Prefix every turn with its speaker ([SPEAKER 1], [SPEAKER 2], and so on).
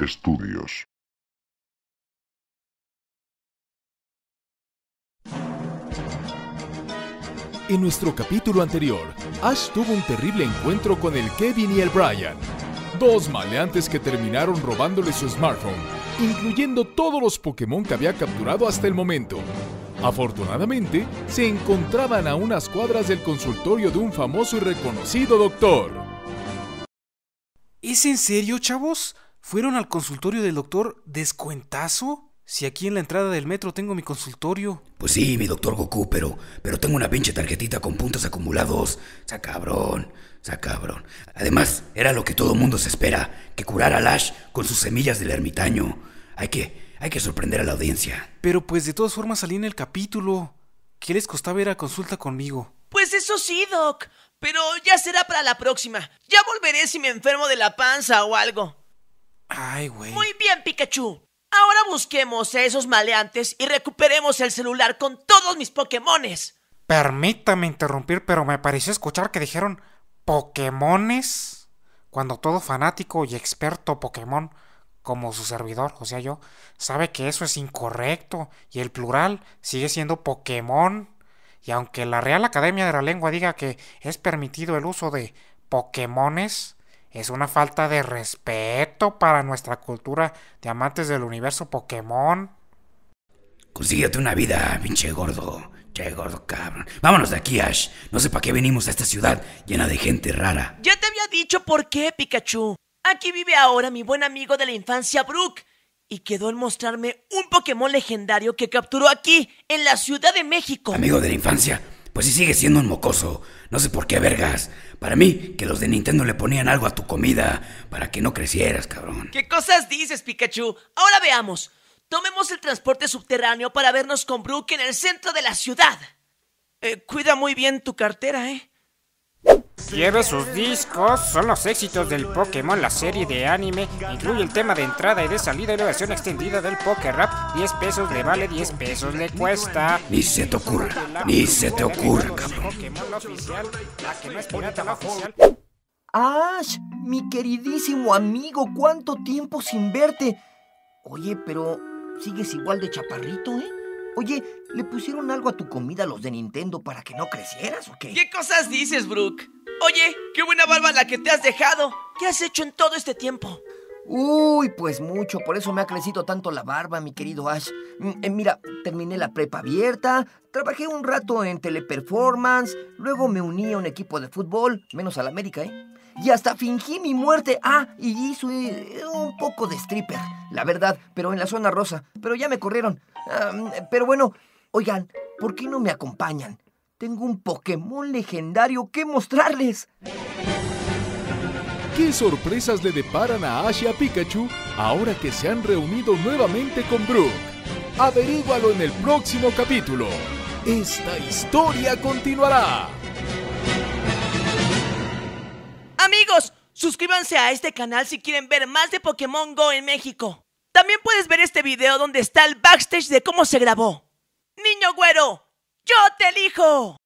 [SPEAKER 1] Estudios.
[SPEAKER 2] En nuestro capítulo anterior, Ash tuvo un terrible encuentro con el Kevin y el Brian, dos maleantes que terminaron robándole su smartphone, incluyendo todos los Pokémon que había capturado hasta el momento. Afortunadamente, se encontraban a unas cuadras del consultorio de un famoso y reconocido doctor.
[SPEAKER 3] ¿Es en serio, chavos? ¿Fueron al consultorio del doctor Descuentazo? Si aquí en la entrada del metro tengo mi consultorio.
[SPEAKER 4] Pues sí, mi doctor Goku, pero, pero tengo una pinche tarjetita con puntos acumulados. Sa cabrón, sa cabrón. Además, era lo que todo mundo se espera, que curara a Lash con sus semillas del ermitaño. Hay que, hay que sorprender a la audiencia.
[SPEAKER 3] Pero pues de todas formas salí en el capítulo. ¿Qué les costaba ir a consulta conmigo?
[SPEAKER 5] Pues eso sí, Doc. Pero ya será para la próxima. Ya volveré si me enfermo de la panza o algo.
[SPEAKER 3] Ay, güey.
[SPEAKER 5] Muy bien, Pikachu. Ahora busquemos a esos maleantes y recuperemos el celular con todos mis Pokémones.
[SPEAKER 3] Permítame interrumpir, pero me pareció escuchar que dijeron Pokémones. Cuando todo fanático y experto Pokémon, como su servidor, o sea yo, sabe que eso es incorrecto y el plural sigue siendo Pokémon. Y aunque la Real Academia de la Lengua diga que es permitido el uso de Pokémones, es una falta de respeto para nuestra cultura de amantes del universo Pokémon.
[SPEAKER 4] Consíguete una vida, pinche gordo. Che, gordo cabrón. Vámonos de aquí, Ash. No sé para qué venimos a esta ciudad llena de gente rara.
[SPEAKER 5] Ya te había dicho por qué, Pikachu. Aquí vive ahora mi buen amigo de la infancia, Brook. Y quedó en mostrarme un Pokémon legendario que capturó aquí, en la Ciudad de México.
[SPEAKER 4] Amigo de la infancia, pues si sigue siendo un mocoso. No sé por qué, vergas. Para mí, que los de Nintendo le ponían algo a tu comida para que no crecieras, cabrón.
[SPEAKER 5] ¿Qué cosas dices, Pikachu? Ahora veamos. Tomemos el transporte subterráneo para vernos con Brook en el centro de la ciudad. Eh, cuida muy bien tu cartera, ¿eh?
[SPEAKER 6] Lleve sus discos, son los éxitos del Pokémon, la serie de anime, incluye el tema de entrada y de salida y la versión extendida del Poké Rap, 10 pesos le vale, 10 pesos le cuesta.
[SPEAKER 4] Ni se te ocurra, ni se te ocurra, cabrón.
[SPEAKER 6] Pokémon la oficial, la que no es pirata la oficial.
[SPEAKER 7] Ash, mi queridísimo amigo, ¿cuánto tiempo sin verte? Oye, pero sigues igual de chaparrito, ¿eh? Oye, ¿le pusieron algo a tu comida los de Nintendo para que no crecieras o qué?
[SPEAKER 5] ¿Qué cosas dices, Brook? Oye, qué buena barba la que te has dejado. ¿Qué has hecho en todo este tiempo?
[SPEAKER 7] Uy, pues mucho, por eso me ha crecido tanto la barba, mi querido Ash. Mm, eh, mira, terminé la prepa abierta, trabajé un rato en teleperformance, luego me uní a un equipo de fútbol, menos al América, ¿eh? Y hasta fingí mi muerte. Ah, y hice eh, un poco de stripper, la verdad, pero en la zona rosa. Pero ya me corrieron. Pero bueno, oigan, ¿por qué no me acompañan? Tengo un Pokémon legendario que mostrarles.
[SPEAKER 2] ¿Qué sorpresas le deparan a Ash y a Pikachu ahora que se han reunido nuevamente con Brook? Averígualo en el próximo capítulo. Esta historia continuará.
[SPEAKER 5] Suscríbanse a este canal si quieren ver más de Pokémon Go en México. También puedes ver este video donde está el backstage de cómo se grabó. Niño güero, yo te elijo.